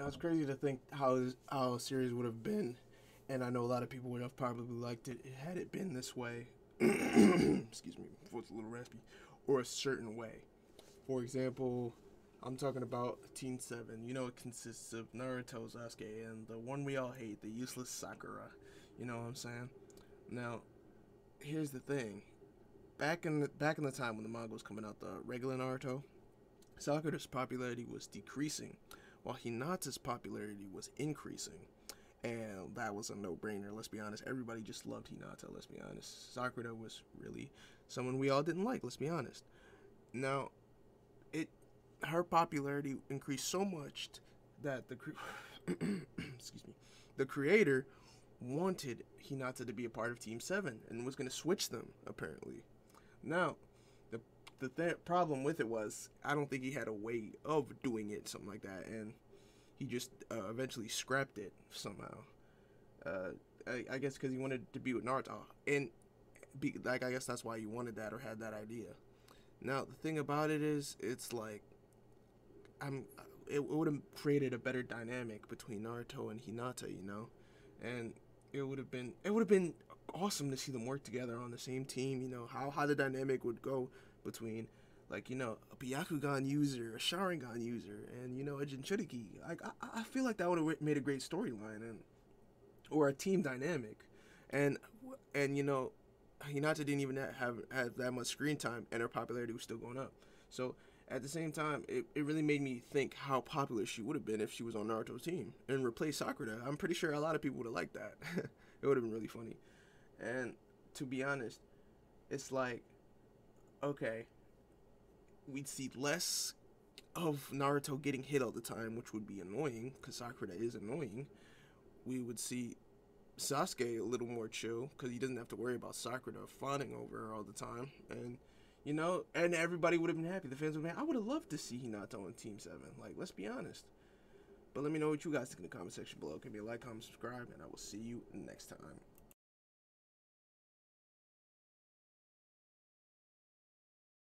Now it's crazy to think how how a series would have been, and I know a lot of people would have probably liked it had it been this way. Excuse me, it's a little raspy, or a certain way. For example, I'm talking about Team Seven. You know, it consists of Naruto, Sasuke, and the one we all hate, the useless Sakura. You know what I'm saying? Now, here's the thing. Back in the back in the time when the manga was coming out, the regular Naruto, Sakura's popularity was decreasing, while Hinata's popularity was increasing. And that was a no-brainer. Let's be honest. Everybody just loved Hinata. Let's be honest. Sakura was really someone we all didn't like. Let's be honest. Now, it her popularity increased so much that the excuse me, the creator wanted Hinata to be a part of Team Seven and was going to switch them apparently. Now, the th- problem with it was I don't think he had a way of doing it, something like that, and he just uh, eventually scrapped it somehow. Uh, I, I guess because he wanted to be with Naruto, and be like I guess that's why he wanted that or had that idea. Now the thing about it is, it's like I'm. It would have created a better dynamic between Naruto and Hinata, you know, and it would have been it would have been awesome to see them work together on the same team. You know how how the dynamic would go between like you know a Byakugan user, a Sharingan user, and you know a Jinchuriki. Like I, I feel like that would have made a great storyline and or a team dynamic, and and you know Hinata didn't even have have that much screen time, and her popularity was still going up. So at the same time, it, it really made me think how popular she would have been if she was on Naruto's team and replaced Sakura. I'm pretty sure a lot of people would have liked that. it would have been really funny. And to be honest, it's like, okay, we'd see less of Naruto getting hit all the time, which would be annoying because Sakura is annoying. We would see Sasuke a little more chill because he doesn't have to worry about Sakura fawning over her all the time. And you know, and everybody would have been happy. The fans would have been. I would have loved to see Hinata on Team Seven. Like, let's be honest. But let me know what you guys think in the comment section below. Give me a like, comment, subscribe, and I will see you next time.